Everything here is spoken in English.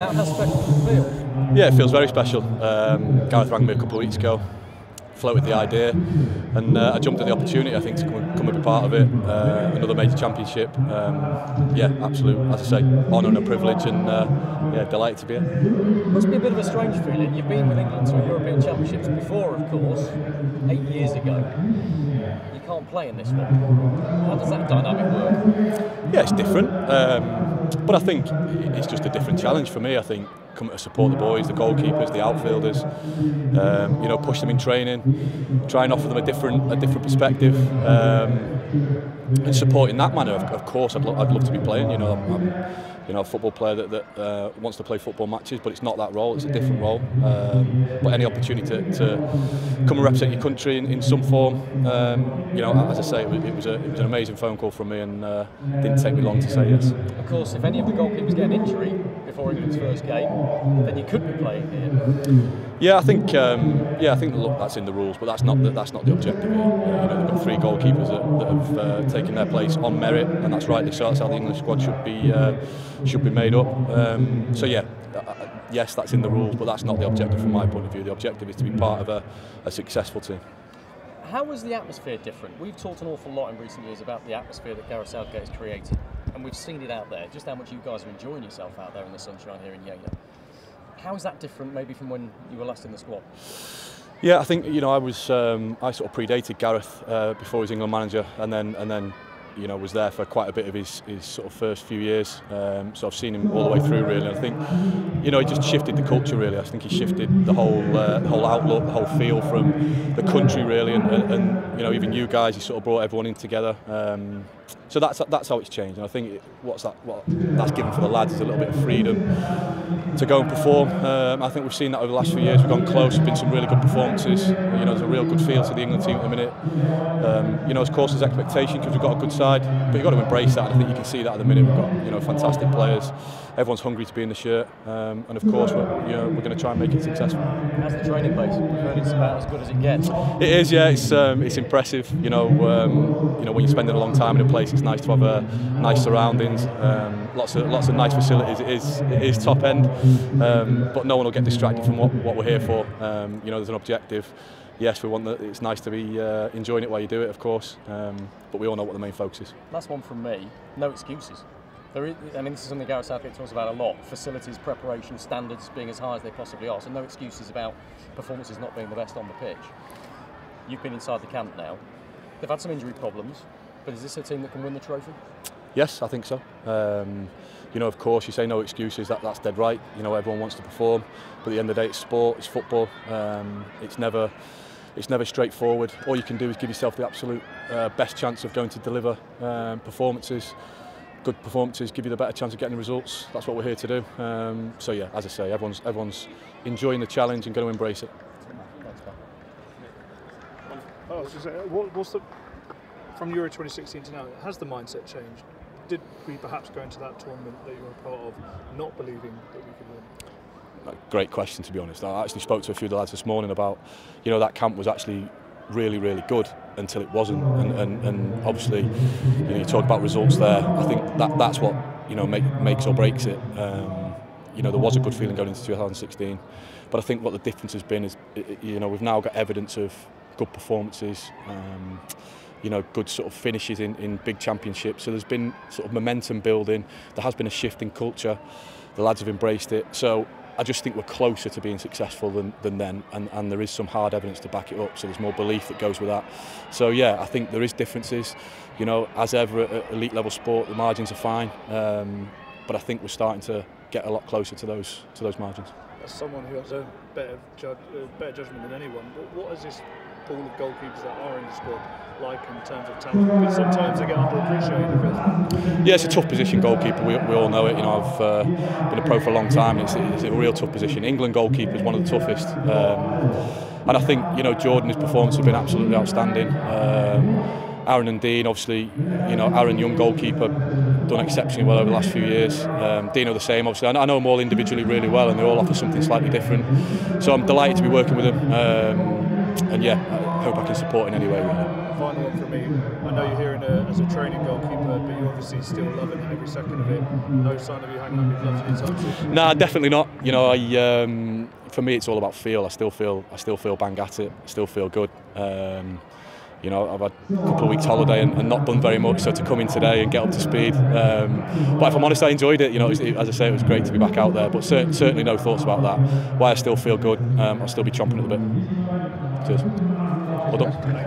Yeah, it feels very special. Um, Gareth rang me a couple of weeks ago, floated the idea, and uh, I jumped at the opportunity. I think to come, come and be part of it. Uh, another major championship. Um, yeah, absolute. As I say, honour and a privilege, and uh, yeah, delighted to be here. Must be a bit of a strange feeling. You've been with England to European Championships before, of course, eight years ago. You can't play in this one. How does that dynamic work? Yeah, it's different. Um, but I think it's just a different challenge for me. I think to support the boys, the goalkeepers, the outfielders, um, you know, push them in training, try and offer them a different a different perspective, um, and support in that manner. Of, of course, I'd, lo I'd love to be playing. You know, I'm, I'm, you know, a football player that, that uh, wants to play football matches, but it's not that role, it's a different role. Um, but any opportunity to, to come and represent your country in, in some form, um, you know, as I say, it was, it was, a, it was an amazing phone call from me and uh, didn't take me long to say yes. Of course, if any of the goalkeepers get an injury before England's first game, then you could be playing here. Yeah, I think um, yeah, I think look, that's in the rules, but that's not the, that's not the objective here. Uh, you know, they've got three goalkeepers that, that have uh, taken their place on merit, and that's rightly so. That's how the English squad should be uh, should be made up. Um, so yeah, uh, uh, yes, that's in the rules, but that's not the objective from my point of view. The objective is to be part of a, a successful team. How was the atmosphere different? We've talked an awful lot in recent years about the atmosphere that Gareth Southgate has created, and we've seen it out there. Just how much you guys are enjoying yourself out there in the sunshine here in Jena. How is that different, maybe from when you were last in the squad? Yeah, I think you know I was um, I sort of predated Gareth uh, before he was England manager, and then and then you know was there for quite a bit of his, his sort of first few years. Um, so I've seen him all the way through really. I think you know he just shifted the culture really. I think he shifted the whole uh, whole outlook, the whole feel from the country really, and, and, and you know even you guys, he sort of brought everyone in together. Um, so that's that's how it's changed, and I think it, what's that what that's given for the lads is a little bit of freedom to go and perform. Um, I think we've seen that over the last few years. We've gone close. There's been some really good performances. You know, there's a real good feel to the England team at the minute. Um, you know, of course, there's expectation because we've got a good side, but you've got to embrace that. I think you can see that at the minute. We've got you know fantastic players. Everyone's hungry to be in the shirt, um, and of course, we're, you know, we're going to try and make it successful. How's the training base? It's about as good as it gets. It is, yeah. It's um, it's impressive. You know, um, you know when you're spending a long time in a place, it's nice to have a nice surroundings, um, lots of lots of nice facilities. It is it is top end, um, but no one will get distracted from what, what we're here for. Um, you know, there's an objective. Yes, we want that. It's nice to be uh, enjoying it while you do it, of course. Um, but we all know what the main focus is. Last one from me. No excuses. There is, I mean, this is something Gareth Southgate talks about a lot. Facilities, preparation, standards being as high as they possibly are. So no excuses about performances not being the best on the pitch. You've been inside the camp now. They've had some injury problems, but is this a team that can win the trophy? Yes, I think so. Um, you know, of course, you say no excuses. That that's dead right. You know, everyone wants to perform, but at the end of the day, it's sport, it's football. Um, it's never. It's never straightforward. All you can do is give yourself the absolute uh, best chance of going to deliver um, performances, good performances, give you the better chance of getting the results. That's what we're here to do. Um, so yeah, as I say, everyone's everyone's enjoying the challenge and going to embrace it. Oh, what, what's the from Euro 2016 to now? Has the mindset changed? Did we perhaps go into that tournament that you were a part of not believing that we could win? Great question, to be honest. I actually spoke to a few of the lads this morning about, you know, that camp was actually really, really good until it wasn't. And, and, and obviously, you know, you talk about results there. I think that that's what you know make, makes or breaks it. Um, you know, there was a good feeling going into 2016, but I think what the difference has been is, you know, we've now got evidence of good performances. Um, you know, good sort of finishes in, in big championships. So there's been sort of momentum building. There has been a shift in culture. The lads have embraced it. So I just think we're closer to being successful than, than then, and, and there is some hard evidence to back it up, so there's more belief that goes with that. So yeah, I think there is differences. You know, as ever at elite level sport, the margins are fine, um, but I think we're starting to get a lot closer to those to those margins. As someone who has a better, judge, uh, better judgment than anyone, what, what has this pool of goalkeepers that are in the squad like in terms of talent? Because sometimes they get underappreciated. Yeah, it's a tough position, goalkeeper. We, we all know it. You know, I've uh, been a pro for a long time. It's, it's a real tough position. England goalkeeper is one of the toughest. Um, and I think you know Jordan, his performance has been absolutely outstanding. Um, Aaron and Dean, obviously, you know, Aaron, young goalkeeper, done exceptionally well over the last few years. Um, Dino the same, obviously. I know them all individually really well, and they all offer something slightly different. So I'm delighted to be working with them. Um, and yeah, I hope I can support in any way. Really. final one from me. I know you're here in a, as a training goalkeeper, but you're obviously still loving every second of it. No sign of you hanging on your gloves anytime Nah, definitely not. You know, I um, for me it's all about feel. I still feel I still feel bang at it. I still feel good. Um, you know, I've had a couple of weeks holiday and, and, not done very much, so to come in today and get up to speed. Um, but if I'm honest, I enjoyed it. You know, it it, as I say, it was great to be back out there. But cer- certainly no thoughts about that. Why I still feel good, um, I'll still be chomping at the bit. Cheers. Well done.